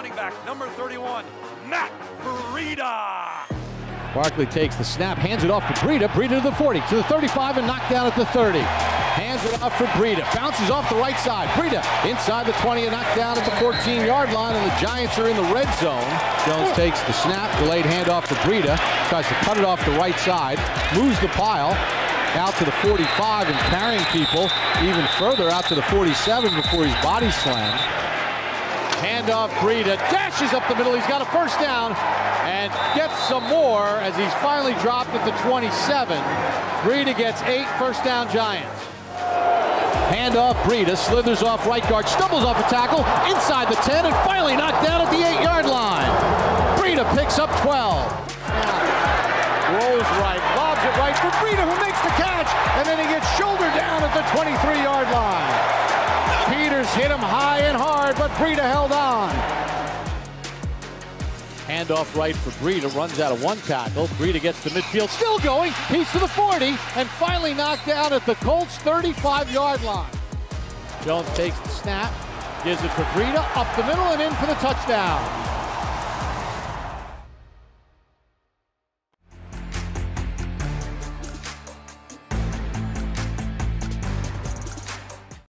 running back number 31, Matt Breida. Barkley takes the snap, hands it off to Breida. Breida to the 40, to the 35, and knocked down at the 30. Hands it off for Breida. Bounces off the right side. Breida inside the 20 and knocked down at the 14-yard line, and the Giants are in the red zone. Jones takes the snap, delayed handoff to Breida. Tries to cut it off the right side. Moves the pile out to the 45 and carrying people even further out to the 47 before he's body slammed. Handoff, Breida dashes up the middle. He's got a first down and gets some more as he's finally dropped at the 27. Breida gets eight first down Giants. Handoff, Breida slithers off right guard, stumbles off a tackle inside the 10 and finally knocked down at the eight yard line. Breida picks up 12. Now, rolls right, lobs it right for Breida who makes the catch and then he gets shouldered down at the 23 yard line. Peters hit him high and hard, but Breida held on. Handoff right for Breida, runs out of one tackle. Breida gets to midfield, still going. He's to the 40, and finally knocked down at the Colts 35-yard line. Jones takes the snap, gives it for Breida, up the middle and in for the touchdown.